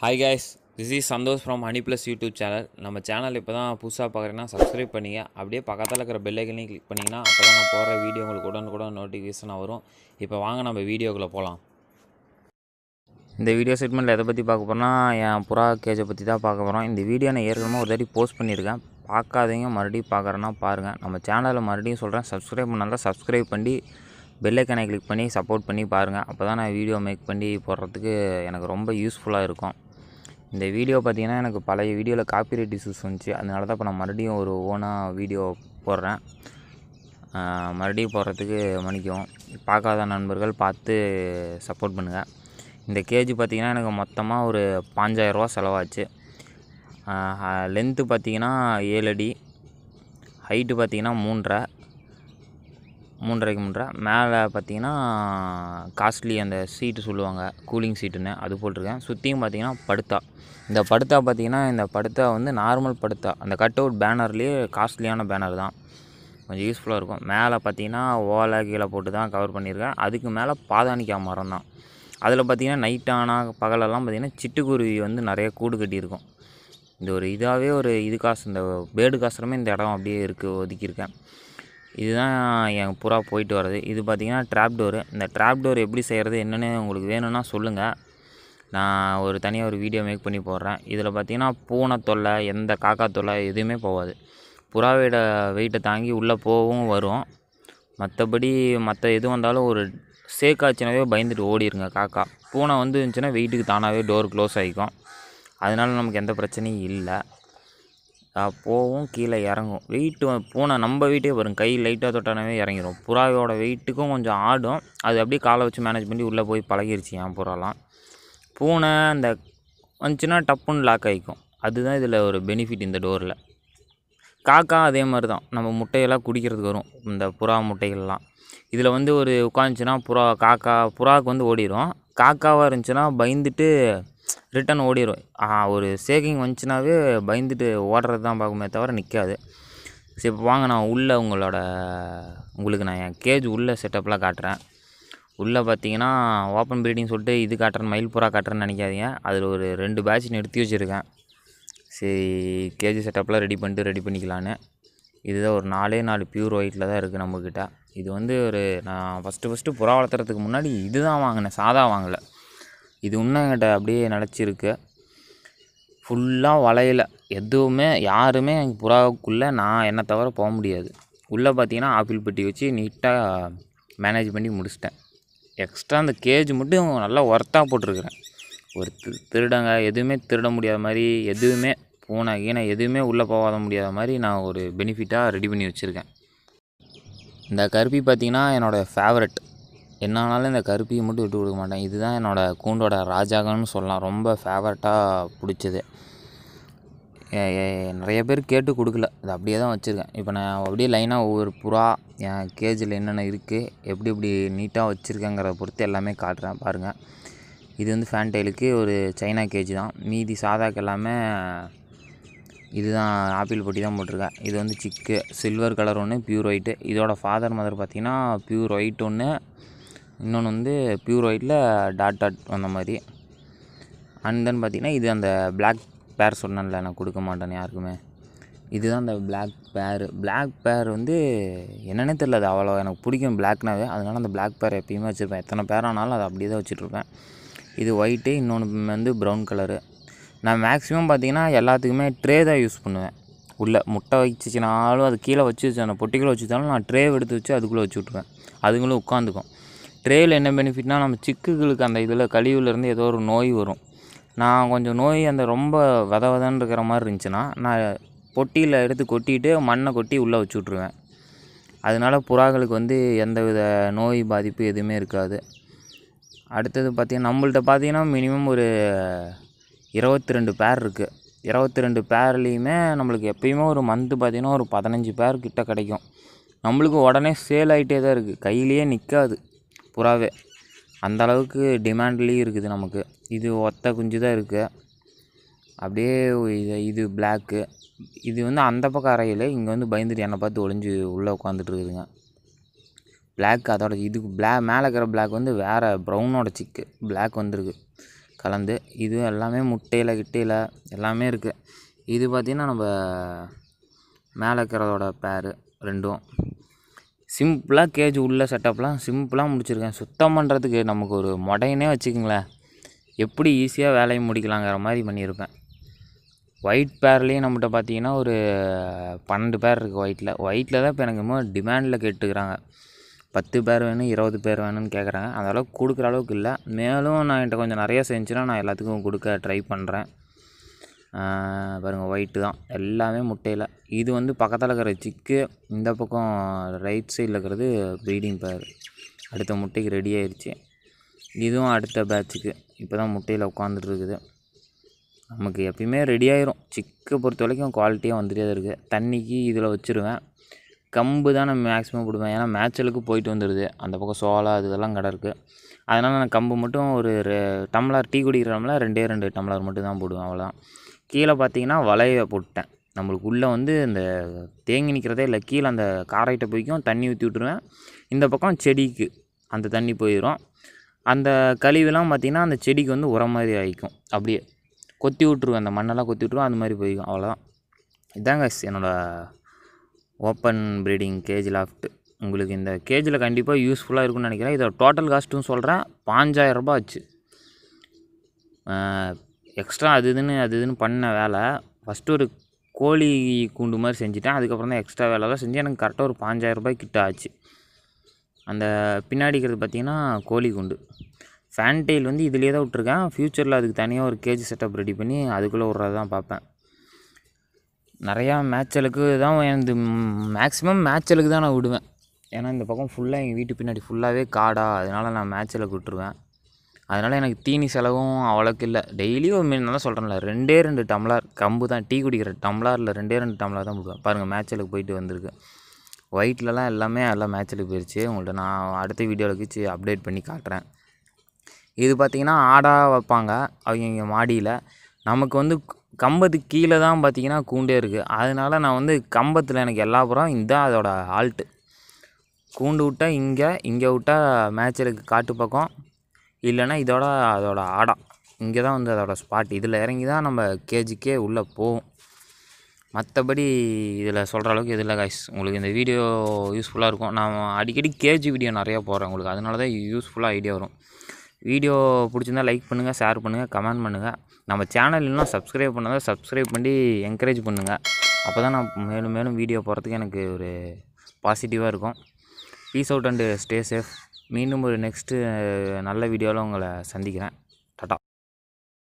Hi guys this is Santhosh from honey plus YouTube channel நம்ம channel இப்போ தான் புதுசாக பார்க்குறீங்கன்னா சப்ஸ்கிரைப் பண்ணிங்க. அப்படியே பக்கத்தில் இருக்கிற பெல்லைக்கனையும் கிளிக் பண்ணிங்கன்னா அப்போ தான் நான் போடுற வீடியோ உங்களுக்கு உடனுக்குடன் நோட்டிஃபிகேஷனாக வரும். இப்போ வாங்க நம்ம வீடியோக்குள்ளே போகலாம் இந்த வீடியோ செட்மெண்ட்டில் எதை பற்றி பார்க்க போகிறோம்னா என் புறா கேஜை பற்றி தான் பார்க்க போகிறோம் இந்த வீடியோ நான் ஏற்கனவே ஒரு தாட்டி போஸ்ட் பண்ணியிருக்கேன். பார்க்காதீங்க மறுபடியும் பார்க்குறேன்னா பாருங்கள் நம்ம சேனலில் மறுபடியும் சொல்கிறேன் சப்ஸ்கிரைப் பண்ணாலும் சப்ஸ்கிரைப் பண்ணி பெல்லைக்கனை கிளிக் பண்ணி சப்போர்ட் பண்ணி பாருங்கள் அப்போ தான் நான் வீடியோ மேக் பண்ணி போடுறதுக்கு எனக்கு ரொம்ப யூஸ்ஃபுல்லாக இருக்கும். இந்த வீடியோ பார்த்தீங்கன்னா எனக்கு பழைய வீடியோவில் காப்பிரைட் இஷ்யூஸ் வந்துச்சு. அதனால தான் இப்போ நான் மறுபடியும் ஒரு ஓனாக வீடியோ போடுறேன். மறுபடியும் போடுறதுக்கு மன்னிக்கும் பார்க்காத நண்பர்கள் பார்த்து சப்போர்ட் பண்ணுங்கள் இந்த கேஜி பார்த்தீங்கன்னா எனக்கு மொத்தமாக ஒரு பாஞ்சாயிரரூவா செலவாச்சு. லென்த்து பார்த்தீங்கன்னா ஏழு அடி. ஹைட்டு பார்த்தீங்கன்னா மூன்றரை. மூன்றரைக்கு மூன்றரை. மேலே பார்த்தீங்கன்னா காஸ்ட்லி அந்த சீட்டு சொல்லுவாங்க கூலிங் சீட்டுன்னு அது போட்டிருக்கேன். சுற்றியும் பார்த்தீங்கன்னா படுத்தா. இந்த படுத்தா பார்த்தீங்கன்னா இந்த படுத்தா வந்து நார்மல் படுத்தா. அந்த கட் அவுட் பேனர்லேயே காஸ்ட்லியான பேனர் தான். கொஞ்சம் யூஸ்ஃபுல்லாக இருக்கும். மேலே பார்த்தீங்கன்னா ஓலை கீழே போட்டு தான் கவர் பண்ணியிருக்கேன். அதுக்கு மேலே பாதாணிக்காய் மரம் தான். அதில் பார்த்தீங்கன்னா நைட் ஆனால் பகலெல்லாம் பார்த்திங்கன்னா சிட்டுக்குருவி வந்து நிறைய கூடு கட்டியிருக்கும். இந்த ஒரு இதாகவே ஒரு இது காசு இந்த பேர்டு காசுறமே இந்த இடம் அப்படியே இருக்குது ஒதுக்கியிருக்கேன். இதுதான் என் புறா போயிட்டு வர்றது. இது பார்த்தீங்கன்னா ட்ராப் டோரு இந்த ட்ராப் டோர் எப்படி செய்கிறது என்னென்னு உங்களுக்கு வேணும்னா சொல்லுங்கள் நான் ஒரு தனியாக ஒரு வீடியோ மேக் பண்ணி போடுறேன். இதில் பார்த்திங்கன்னா பூனை தொல்லை எந்த காக்கா தொல்லை எதுவுமே போகாது. புறாவோட வெயிட்டை தாங்கி உள்ளே போகவும் வரும். மற்றபடி மற்ற எது வந்தாலும் ஒரு சேக்காச்சுனாவே பயந்துட்டு ஓடிடுங்க காக்கா. பூனை வந்து இருந்துச்சுன்னா வெயிட்டுக்கு தானாகவே டோர் க்ளோஸ் ஆகிக்கும். அதனால் நமக்கு எந்த பிரச்சனையும் இல்லை. போகும் கீழே இறங்கும். வெயிட்டு பூனை நம்ம வெயிட்டே வரும் கை லைட்டாக தொட்டானவே இறங்கிடும் புறாவோட வெயிட்டுக்கும் கொஞ்சம் ஆடும். அது அப்படியே காலை வச்சு மேனேஜ் பண்ணி உள்ளே போய் பழகிருச்சு என் புறாலாம். பூனை அந்த வந்துச்சுன்னா டப்புன்னு லாக் ஆகிக்கும் அதுதான் இதில் ஒரு பெனிஃபிட் இந்த டோரில் காக்கா அதே மாதிரி தான் நம்ம முட்டையெல்லாம் குடிக்கிறதுக்கு வரும். இந்த புறா முட்டைகள்லாம். இதில் வந்து ஒரு உட்காந்துச்சுன்னா புறா காக்கா புறாவுக்கு வந்து ஓடிடும் காக்காவாக இருந்துச்சுன்னா பயந்துட்டு ரிட்டன் ஓடிடும் ஒரு சேக்கிங் வந்துச்சுனாவே பயந்துட்டு ஓடுறது தான் பார்க்குமே தவிர நிற்காது சரி இப்போ வாங்க நான் உள்ளே உங்களோட உங்களுக்கு நான் என் கேஜ் உள்ளே செட்டப்லாம் காட்டுறேன். உள்ளே பார்த்தீங்கன்னா ஓப்பன் ப்ரீடிங் சொல்லிட்டு இது காட்டுறேன் மயில் புறா காட்டுறேன்னு நினைக்காதீங்க. அதில் ஒரு ரெண்டு பேட்ச் நிறுத்தி வச்சுருக்கேன். சரி கேஜி செட்டப்லாம் ரெடி பண்ணிட்டு ரெடி பண்ணிக்கலான்னு. இதுதான் ஒரு நாலே நாலு பியூர் ஒயிட்டில் தான் இருக்குது நம்மக்கிட்ட இது வந்து ஒரு நான் ஃபஸ்ட்டு ஃபஸ்ட்டு புறா வளர்த்துறதுக்கு முன்னாடி இது தான் வாங்கினேன் சாதா வாங்கலை. இது இன்னும் என்கிட்ட அப்படியே நிலச்சிருக்கு. ஃபுல்லாக வளையல. எதுவுமே யாருமே எங்கள் புறாவுக்குள்ளே நான் என்னை தவிர போக முடியாது. உள்ளே பார்த்தீங்கன்னா ஆப்பிள் பெட்டி வச்சு நீட்டாக மேனேஜ் பண்ணி முடிச்சிட்டேன். எக்ஸ்ட்ரா அந்த கேஜ் மட்டும் நல்லா ஒர்த்தாக போட்டிருக்கிறேன். ஒரு திருடங்க எதுவுமே திருட முடியாத மாதிரி எதுவுமே பூனை கீனை எதுவுமே உள்ளே போகாத முடியாத மாதிரி நான் ஒரு பெனிஃபிட்டாக ரெடி பண்ணி வச்சுருக்கேன். இந்த கருப்பி பார்த்தீங்கன்னா என்னோடய ஃபேவரட் என்ன ஆனாலும் இந்த கருப்பியை மட்டும் விட்டு கொடுக்க மாட்டேன். இதுதான் என்னோடய கூண்டோட ராஜாகன்னு சொல்லலாம். ரொம்ப ஃபேவரட்டாக பிடிச்சது. நிறைய பேர் கேட்டு கொடுக்கல. அது அப்படியே தான் வச்சுருக்கேன். இப்போ நான் அப்படியே லைனாக ஒவ்வொரு புறா என் கேஜில் என்னென்ன இருக்குது எப்படி எப்படி நீட்டாக வச்சுருக்கேங்கிறத பொறுத்து எல்லாமே காட்டுறேன். பாருங்கள் இது வந்து ஃபேன்டைலுக்கு ஒரு சைனா கேஜ் தான். மீதி சாதாக்கு எல்லாமே இதுதான் ஆப்பிள் பொட்டி தான் போட்டிருக்கேன். இது வந்து சிக்கு சில்வர் கலர் ஒன்று பியூர் ஒயிட்டு இதோட ஃபாதர் மதர் பார்த்திங்கன்னா பியூர் ஒயிட் ஒன்று இன்னொன்று வந்து ப்யூர் ஒயிட்டில் டாட் டாட் அந்த மாதிரி. அண்ட் தென் பார்த்தீங்கன்னா இது அந்த பிளாக் பேர் சொன்னேன்ல நான் கொடுக்க மாட்டேன் யாருக்குமே. இதுதான் அந்த பிளாக் பேர் பிளாக் பேர் வந்து என்னென்னே தெரியல அது அவ்வளோ எனக்கு பிடிக்கும் பிளாக்னாவே அதனால் அந்த பிளாக் பேர் எப்பயுமே வச்சுருப்பேன். எத்தனை பேர் ஆனாலும் அதை அப்படியே தான் வச்சுட்ருப்பேன் இது ஒயிட்டு இன்னொன்று வந்து ப்ரௌன் கலரு நான் மேக்ஸிமம் பார்த்தீங்கன்னா எல்லாத்துக்குமே ட்ரே தான் யூஸ் பண்ணுவேன். உள்ளே முட்டை வச்சுச்சுனாலும் அது கீழே வச்சு வச்சு அந்த பொட்டிக்குள்ளே வச்சுட்டாலும் நான் ட்ரே எடுத்து வச்சு அதுக்குள்ளே வச்சு விட்ருவேன் அதுங்களும் உட்காந்துக்கும். ட்ரேயில் என்ன பெனிஃபிட்னா நம்ம சிக்குகளுக்கு அந்த இதில் கழிவுலேருந்து ஏதோ ஒரு நோய் வரும். நான் கொஞ்சம் நோய் அந்த ரொம்ப வித விதன்னு இருக்கிற மாதிரி இருந்துச்சுன்னா நான் பொட்டியில் எடுத்து கொட்டிட்டு மண்ணை கொட்டி உள்ளே வச்சு விட்ருவேன் அதனால புறாக்களுக்கு வந்து எந்த வித நோய் பாதிப்பு எதுவுமே இருக்காது. அடுத்தது பார்த்தீங்கன்னா நம்மள்ட்ட பார்த்தீங்கன்னா மினிமம் ஒரு இருபத்தி ரெண்டு பேர் இருக்குது இருபத்தி ரெண்டு பேர்லேயுமே நம்மளுக்கு எப்பயுமே ஒரு மந்த்து பார்த்தீங்கன்னா ஒரு பதினஞ்சு பேர் கிட்ட கிடைக்கும். நம்மளுக்கு உடனே சேல் ஆகிட்டே தான் இருக்குது கையிலேயே நிற்காது புறாவே. அந்த அளவுக்கு டிமாண்ட்லேயும் இருக்குது நமக்கு. இது ஒத்த குஞ்சு தான் இருக்குது அப்படியே இது இது பிளாக்கு இது வந்து அந்த பக்கம் அறையில் இங்கே வந்து பயந்துட்டு என்னை பார்த்து ஒளிஞ்சு உள்ளே உட்காந்துட்டு இருக்குதுங்க. பிளாக் அதோட இதுக்கு பிளா மேலே இருக்கிற பிளாக் வந்து வேறு ப்ரௌனோட சிக்கு பிளாக் வந்துருக்கு. கலந்து இது எல்லாமே முட்டையில் கிட்டையில் எல்லாமே இருக்குது இது பார்த்திங்கன்னா நம்ம மேலே இருக்கிறதோட பேரு ரெண்டும். சிம்பிளாக கேஜ் உள்ள செட்டப்லாம் சிம்பிளாக முடிச்சிருக்கேன். சுத்தம் பண்ணுறதுக்கு நமக்கு ஒரு முடையனே வச்சுக்கோங்களேன். எப்படி ஈஸியாக வேலையை முடிக்கலாங்கிற மாதிரி பண்ணியிருப்பேன். ஒயிட் பேர்லேயும் நம்மகிட்ட பார்த்தீங்கன்னா ஒரு பன்னெண்டு பேர் இருக்குது ஒயிட்டில் ஒயிட்டில் தான் இப்போ எனக்கு இன்னும் டிமாண்டில் கேட்டுக்கிறாங்க. பத்து பேர் வேணும் இருபது பேர் வேணும்னு கேட்குறாங்க அந்த அளவுக்கு கொடுக்குற அளவுக்கு இல்லை. மேலும் நான் என்கிட்ட கொஞ்சம் நிறையா செஞ்சுன்னா நான் எல்லாத்துக்கும் கொடுக்க ட்ரை பண்ணுறேன் பாருங்கள் ஒயிட்டு தான். எல்லாமே முட்டையில். இது வந்து பக்கத்தில் இருக்கிற சிக்கு இந்த பக்கம் ரைட் சைடில் இருக்கிறது ப்ரீடிங் பேர் அடுத்த முட்டைக்கு ரெடி ஆயிடுச்சு இதுவும் அடுத்த பேட்சுக்கு இப்போ தான் முட்டையில் உட்காந்துட்டு இருக்குது. நமக்கு எப்பயுமே ரெடி ஆயிரும். சிக்கை பொறுத்த வரைக்கும் குவாலிட்டியாக வந்துட்டே தான் இருக்குது தண்ணிக்கு இதில் வச்சுருவேன். கம்பு தான் நான் மேக்ஸிமம் போடுவேன். ஏன்னா மேட்சலுக்கு போயிட்டு வந்துடுது அந்த பக்கம் சோளா அது இதெல்லாம் கடை இருக்குது அதனால் நான் கம்பு மட்டும் ஒரு ரெ- டம்ளர் டீ குடிக்கிற டம்ளர் ரெண்டே ரெண்டு டம்ளர் மட்டும் தான் போடுவேன் அவ்வளோதான் கீழே பார்த்தீங்கன்னா வலையை போட்டேன் நம்மளுக்கு உள்ளே வந்து இந்த தேங்கி நிற்கிறதே இல்லை. கீழே அந்த காரைகிட்ட போய்க்கும் தண்ணி ஊற்றி விட்ருவேன் இந்த பக்கம் செடிக்கு அந்த தண்ணி போயிடும். அந்த கழிவுலாம் பார்த்திங்கன்னா அந்த செடிக்கு வந்து உரம் மாதிரி ஆகிக்கும் அப்படியே கொத்தி விட்ருவேன் அந்த மண்ணெல்லாம் கொத்தி விட்ருவேன் அந்த மாதிரி போய்க்கும். அவ்வளோதான். இதாங்க என்னோடய ஓப்பன் ப்ரீடிங் கேஜ் லாஃப்ட்டு உங்களுக்கு இந்த கேஜில் கண்டிப்பாக யூஸ்ஃபுல்லாக இருக்கும்னு நினைக்கிறேன். இதோட டோட்டல் காஸ்ட்டும் சொல்கிறேன் பாஞ்சாயிரரூபா ஆச்சு. எக்ஸ்ட்ரா அது இதுன்னு அது இதுன்னு பண்ண வேலை. ஃபஸ்ட்டு ஒரு கோழி கூண்டு மாதிரி செஞ்சுட்டேன். அதுக்கப்புறம் தான் எக்ஸ்ட்ரா வேலைலாம் செஞ்சு எனக்கு கரெக்டாக ஒரு பாஞ்சாயிரரூபாய் கிட்ட ஆச்சு. அந்த பின்னாடி இருக்கிறது பார்த்திங்கன்னா கோழி கூண்டு. ஃபேன் டெயில் வந்து இதுலேயே தான் விட்ருக்கேன் ஃப்யூச்சரில் அதுக்கு தனியாக ஒரு கேஜி செட்டப் ரெடி பண்ணி அதுக்குள்ளே விட்றது தான் பார்ப்பேன். நிறையா மேட்சலுக்கு தான் எனது மேக்ஸிமம் மேட்சலுக்கு தான் நான் விடுவேன். ஏன்னா இந்த பக்கம் ஃபுல்லாக எங்கள் வீட்டு பின்னாடி ஃபுல்லாகவே காடா அதனால் நான் மேட்சலுக்கு விட்டுருவேன். அதனால் எனக்கு தீனி செலவும் அவ்வளோக்கு இல்லை. டெய்லியும் நான் சொல்கிறேன்ல ரெண்டே ரெண்டு டம்ளர் கம்பு தான் டீ குடிக்கிற டம்ளரில் ரெண்டே ரெண்டு டம்ளர் தான் விடுவேன் பாருங்கள் மேட்சலுக்கு போயிட்டு வந்திருக்கு. ஒயிட்லலாம் எல்லாமே எல்லாம் மேட்சலுக்கு போயிடுச்சு உங்கள்கிட்ட நான் அடுத்த வீடியோவில் வச்சு அப்டேட் பண்ணி காட்டுறேன். இது பார்த்திங்கன்னா ஆடாக வைப்பாங்க அவங்க இங்கே மாடியில். நமக்கு வந்து கம்பத்துக்கு கீழே தான் பார்த்தீங்கன்னா கூண்டே இருக்குது அதனால நான் வந்து கம்பத்தில் எனக்கு எல்லா புறம் இதுதான் அதோடய ஆல்ட்டு கூண்டு விட்டால் இங்கே இங்கே விட்டா மேட்சலுக்கு காட்டு பக்கம். இல்லைன்னா இதோட அதோட ஆடம் இங்கே தான் வந்து அதோட ஸ்பாட் இதில் இறங்கி தான் நம்ம கேஜிக்கே உள்ளே போகும் மற்றபடி இதில் சொல்கிற அளவுக்கு இதில் காய்ஸ் உங்களுக்கு இந்த வீடியோ யூஸ்ஃபுல்லாக இருக்கும். நான் அடிக்கடி கேஜி வீடியோ நிறையா போடுறேன் உங்களுக்கு. அதனால தான் யூஸ்ஃபுல்லாக ஐடியா வரும். வீடியோ பிடிச்சிருந்தா லைக் பண்ணுங்கள் ஷேர் பண்ணுங்கள் கமெண்ட் பண்ணுங்கள் நம்ம சேனல் இன்னும் சப்ஸ்கிரைப் பண்ணாதான் சப்ஸ்கிரைப் பண்ணி என்கரேஜ் பண்ணுங்கள் அப்போ தான் நான் மேலும் மேலும் வீடியோ போகிறதுக்கு எனக்கு ஒரு பாசிட்டிவாக இருக்கும். Peace out and stay safe மீண்டும் ஒரு நெக்ஸ்ட்டு நல்ல வீடியோவில் உங்களை சந்திக்கிறேன். டாட்டா.